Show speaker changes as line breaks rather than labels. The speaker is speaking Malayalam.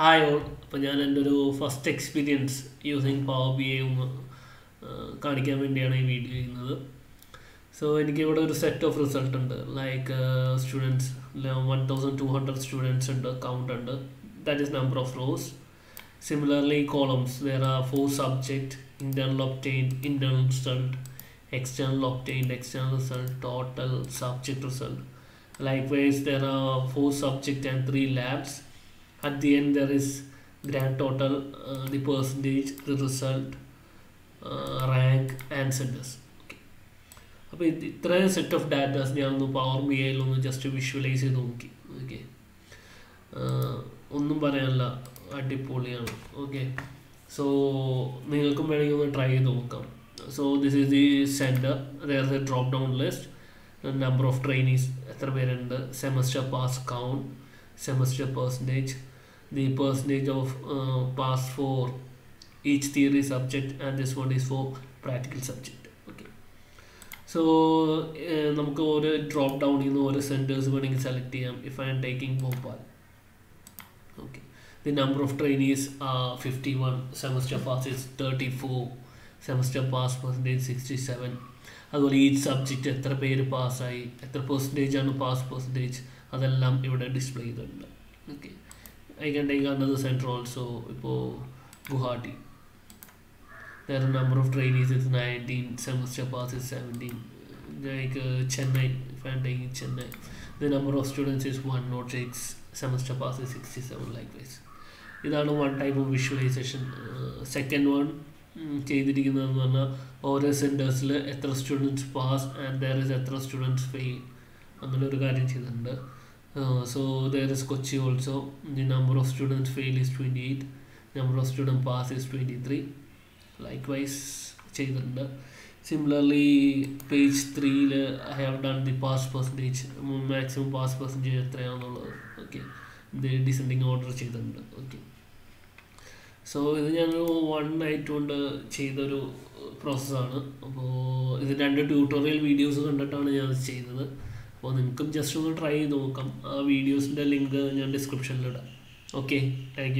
ഹായ് ഓൾ അപ്പോൾ ഞാൻ എന്റെ ഒരു first experience using power B I ഒന്ന് കാണിക്കാൻ വേണ്ടിയാണ് ഈ വീഡിയോ ചെയ്യുന്നത്. സോ എനിക്കിവിടെ ഒരു സെറ്റ് ഓഫ് റിസൾട്ട് ഉണ്ട്. Like students one thousand two hundred students ഉണ്ട് കൗണ്ട് ഉണ്ട്. That is number of rows similarly columns there are four subject internal obtain internal result external external result total subject result likewise there are four subject and three labs. At the end there is grand total uh, the percentage the result uh, rank and centers. അപ്പോൾ ഇത് ഇത്രയും സെറ്റ് ഓഫ് ഡാറ്റാസ് ഞാൻ ഒന്ന് പവർ ബി ഐയിലൊന്ന് ജസ്റ്റ് വിഷ്വലൈസ് ചെയ്ത് നോക്കി. ഓക്കെ ഒന്നും പറയാനില്ല. അടിപൊളിയാണ്. ഓക്കെ സോ നിങ്ങൾക്കും വേണമെങ്കിൽ ഒന്ന് ട്രൈ ചെയ്ത് നോക്കാം. So this is the centre there's a drop down list. The number of എത്ര പേരുണ്ട്? Semester pass count semester percentage the percentage of pass for each theory subject and this one is for practical subject okay so നമുക്ക് ഒരു ഡ്രോപ്പ് ഡൗണിൽ നിന്ന് ഓരോ സെന്റേഴ്സ് വേണമെങ്കിൽ സെലക്ട് ചെയ്യാം. If I am taking Bhopal okay the number of trainees fifty one semester pass is thirty four semester pass percentage sixty seven അതുപോലെ ഈ സബ്ജക്റ്റ് എത്ര പേര് പാസ്സായി എത്ര പെർസെന്റേജ് ആണ് പാസ് പെർസെന്റേജ് അതെല്ലാം ഇവിടെ ഡിസ്പ്ലേ ചെയ്തിട്ടുണ്ട്. Okay take another centre also ഇപ്പോൾ Guwahati. There number of trainees is nineteen semester pass is seventeen like Chennai if I taking Chennai the number of students is one nought six semester pass is sixty seven likewise ഇതാണ് one type of visualisation second one ചെയ്തിരിക്കുന്നതെന്ന് പറഞ്ഞാൽ ഓരോ സെന്റേഴ്സിൽ എത്ര students pass and there is എത്ര സ്റ്റുഡൻസ് ഫെയിൽ അങ്ങനെ ഒരു കാര്യം ചെയ്തിട്ടുണ്ട്. So there is Kochi also the number of students fail is twenty eight number of student pass is twenty three ചെയ്തിട്ടുണ്ട്. സിമിലർലി പേജ് ത്രീയിൽ I have done the pass percentage maximum pass percentage എത്രയാണെന്നുള്ളത് okay descending order ചെയ്തിട്ടുണ്ട്. ഓക്കെ സോ ഇത് ഞാൻ വൺ നൈറ്റ് കൊണ്ട് ചെയ്തൊരു പ്രോസസ്സാണ് അപ്പോൾ ഇത് രണ്ട് ട്യൂട്ടോറിയൽ വീഡിയോസ് കണ്ടിട്ടാണ് ഞാൻ ചെയ്തത്. അപ്പോൾ നിങ്ങൾക്കും ജസ്റ്റ് ഒന്ന് ട്രൈ ചെയ്ത് നോക്കാം. ആ വീഡിയോസിന്റെ ലിങ്ക് ഞാൻ ഡിസ്ക്രിപ്ഷനിലിടാം ഓക്കെ താങ്ക്